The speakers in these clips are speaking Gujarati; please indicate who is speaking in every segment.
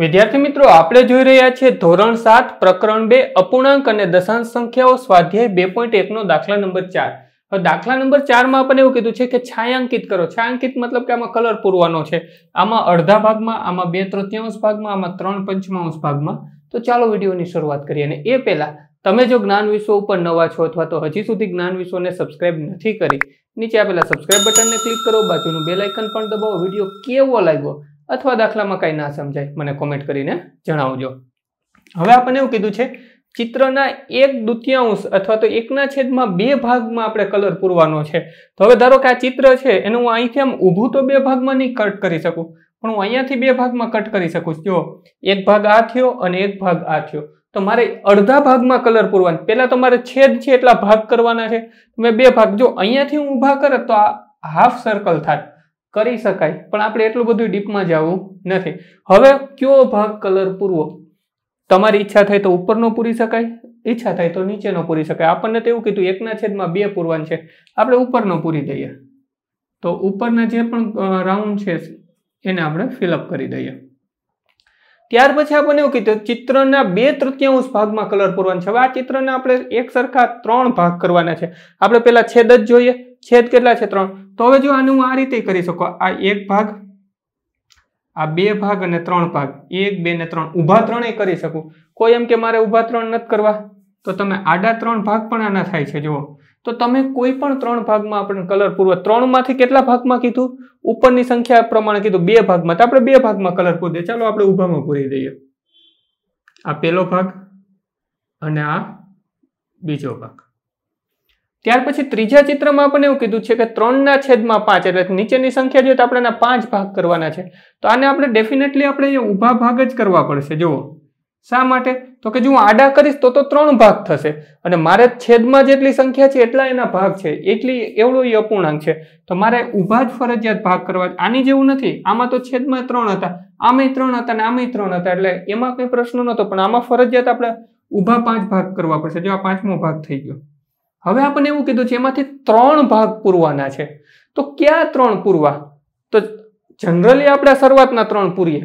Speaker 1: વિદ્યાર્થી મિત્રો, આપણે જોઈ રહ્યા છીએ ધોરણ સાત, પ્રકરણ બે, અપૂર્ણાંક અને દશાંશ સંખ્યાઓ, સ્વાધ્યાય બે પોઈન્ટ એકનો દાખલા નંબર ચાર. દાખલા નંબર ચારમાં આપણને એવું કીધું છે કે છાયાંકિત કરો. છાયાંકિત મતલબ કે આમાં કલર પૂરવાનો છે. આમાં અડધા ભાગમાં, આમાં બે તૃતીયાંશ ભાગમાં, આમાં ત્રણ પંચમાંશ ભાગમાં. તો ચાલો વિડીયોની શરૂઆત કરીએ. અને એ પહેલાં, તમે જો જ્ઞાન વિશ્વ ઉપર નવા છો અથવા તો હજી સુધી જ્ઞાન વિશ્વને સબસ્ક્રાઇબ નથી કરી, નીચે આપેલા સબસ્ક્રાઇબ બટનને ક્લિક કરો, બાજુનું બે આઇકન પણ દબાવો. વીડિયો કેવો લાગ્યો? અથવા દાખલામાં કાંઈ ના સમજાય, મને કોમેન્ટ કરીને જણાવજો. હવે આપણને એવું કીધું છે, ચિત્રના એક દુત્યાંશ અથવા તો એકના છેદમાં બે ભાગમાં આપણે કલર પૂરવાનો છે. તો હવે ધારો કે આ ચિત્ર છે, એનું હું અહીંથી આમ ઊભું તો બે ભાગમાં નહીં કટ કરી શકું, પણ હું અહીંયાથી બે ભાગમાં કટ કરી શકું જો એક ભાગ આ થયો અને એક ભાગ આ થયો. તો મારે અડધા ભાગમાં કલર પૂરવાનો, પહેલાં તો મારે છેદ છે એટલા ભાગ કરવાના છે. મેં બે ભાગ, જો અહીંયાથી હું ઊભા કરે તો આ હાફ સર્કલ થાય. કરી શકાય, પણ આપણે એટલું બધું ડીપમાં જવું નથી. હવે કયો ભાગ કલર પૂરવો? તમારી ઈચ્છા થાય તો ઉપરનો પૂરી શકાય, ઈચ્છા થાય તો નીચેનો પૂરી શકાય. આપણને તો એવું કીધું, એકના છેદમાં બે પૂરવાનું છે. આપણે ઉપરનો પૂરી દઈએ. તો ઉપરના જે પણ રાઉન્ડ છે, એને આપણે ફિલઅપ કરી દઈએ. ત્યાર પછી આપણને એવું કીધું, ચિત્રના બે તૃતીયાંશ ભાગમાં કલર પૂરવાનો છે. હવે આ ચિત્રના આપણે એક સરખા ત્રણ ભાગ કરવાના છે. આપણે પેલા છેદ જ જોઈએ. છેદ કેટલા છે ત્રણ? તો હવે જો આને હું આ રીતે કરી શકો, આ એક ભાગ, આ બે ભાગ અને ત્રણ ભાગ, એક, બે ને ત્રણ, ઊભા ત્રણેય કરી શકું. કોઈ એમ કે મારે ઊભા ત્રણ નથી કરવા, તો તમે આડા ત્રણ ભાગ પણ આના થાય છે, જુઓ. તો તમે કોઈ પણ ત્રણ ભાગમાં આપણે કલર પૂરવો ત્રણમાંથી કેટલા ભાગમાં કીધું? ઉપરની સંખ્યા પ્રમાણે કીધું, બે ભાગમાં. તો આપણે બે ભાગમાં કલર પૂરી દઈએ. ચાલો આપણે ઊભામાં પૂરી દઈએ. આ પેલો ભાગ અને આ બીજો ભાગ. ત્યાર પછી ત્રીજા ચિત્રમાં આપણને એવું કીધું છે કે ત્રણના છેદમાં પાંચ એટલે નીચેની સંખ્યા જોઈએ તો આપણે પાંચ ભાગ કરવાના છે. તો આને આપણે ડેફિનેટલી આપણે ઊભા ભાગ જ કરવા પડશે. જુઓ. શા માટે? તો કે જો હું આડા કરીશ તો તો ત્રણ ભાગ થશે. અને મારે છેદમાં જેટલી સંખ્યા છે એટલા એના ભાગ છે. એટલી એવડો એ અપૂર્ણાંક છે. તો મારે ઊભા જ ફરજિયાત ભાગ કરવા. આની જેવું નથી. આમાં તો છેદમાં ત્રણ હતા. આમાંય ત્રણ હતા અને આમાંય ત્રણ હતા. એટલે એમાં કંઈ પ્રશ્ન નહોતો. પણ આમાં ફરજિયાત આપણે ઊભા પાંચ ભાગ કરવા પડશે. જો આ પાંચમો ભાગ થઈ ગયો. હવે આપણને એવું કીધું છે, એમાંથી ત્રણ ભાગ પૂરવાના છે. તો ક્યાં ત્રણ પૂરવા? તો જનરલી આપણે શરૂઆતના ત્રણ પૂરીએ.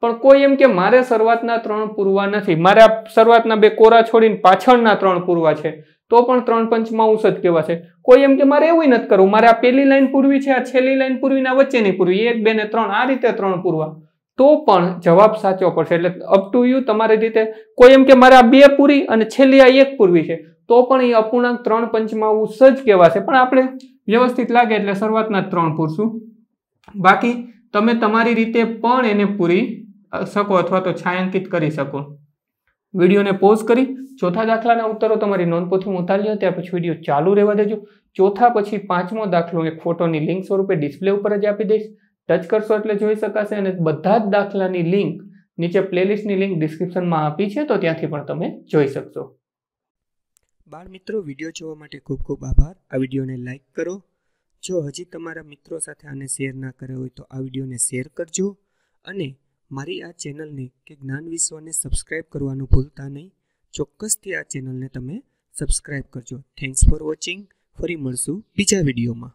Speaker 1: પણ કોઈ એમ કે, મારે શરૂઆતના ત્રણ પૂરવા નથી. મારે શરૂઆતના બે કોરા છોડીને પાછળના ત્રણ પૂરવા છે. તો પણ ત્રણ પંચમાંશ જ કેવા છે. કોઈ એમ કે, મારે એવું નથી કરવું. મારે આ પેલી લાઈન પૂરવી છે, આ છેલ્લી લાઈન પૂરવી આ વચ્ચેની પૂરવી. એક, બે ને ત્રણ. આ રીતે ત્રણ પૂરવા. તો પણ જવાબ સાચો પડશે. એટલે અપ ટુ યુ તમારી રીતે. કોઈ એમ કે, મારે આ બે પૂરી અને છેલ્લી આ એક પૂરવી છે. તો પણ એ અપૂર્ણાંક ત્રણ પંચમાંશ જ કહેવાશે. પણ આપણે વ્યવસ્થિત લાગે એટલે શરૂઆતના ત્રણ પૂરશું. બાકી તમે તમારી રીતે પણ એને પૂરી શકો અથવા તો છાયાંકિત કરી શકો. વિડીયોને પોઝ કરી. ચોથા દાખલાના ઉત્તરો તમારી નોંધપોથીમાં ઉતારી લો. ત્યાર પછી વીડિયો ચાલુ રહેવા દેજો. ચોથા પછી પાંચમો દાખલો એક ફોટોની લિંક સ્વરૂપે ડિસ્પ્લે ઉપર જ આપી દઈશ. ટચ કરશો એટલે જોઈ શકાશે અને બધા જ દાખલાની લિંક નીચે પ્લેલિસ્ટની લિંક ડિસ્ક્રિપ્શનમાં આપી છે, તો ત્યાંથી પણ તમે જોઈ શકશો.
Speaker 2: બાળ મિત્રો, વીડિયો જોવા માટે ખૂબ ખૂબ આભાર. આ વિડીયોને લાઇક કરો. જો હજી તમારા મિત્રો સાથે આને શેર ના કર્યો હોય તો આ વિડીયોને શેર કરજો. અને મારી આ ચેનલને કે જ્ઞાન વિશ્વને સબસ્ક્રાઈબ કરવાનું ભૂલતા નહીં. ચોક્કસથી આ ચેનલને તમે સબસ્ક્રાઈબ કરજો. થેન્ક્સ ફોર વોચિંગ ફરી મળશું બીજા વિડીયોમાં.